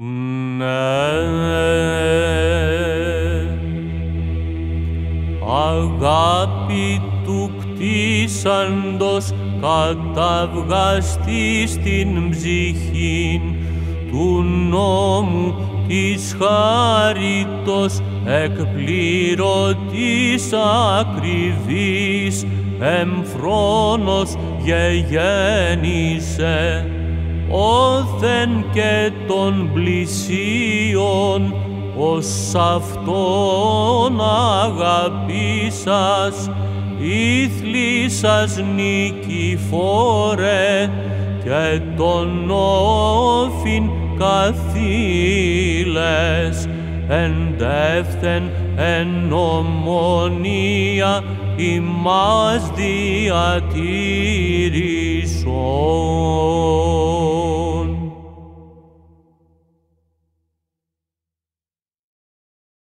Ναι. Αγάπη του κτίσαντος καταυγαστή στην ψυχήν του νόμου της χάριτος εκπληρωτής ακριβής εμφρόνος γεγέννησε όθεν και των πλησίων ως αυτόν αγαπήσας ήθλησας νικηφόρε και τον όφιν καθήλες εντεύθεν εν ομονία ημάς διατήρησον.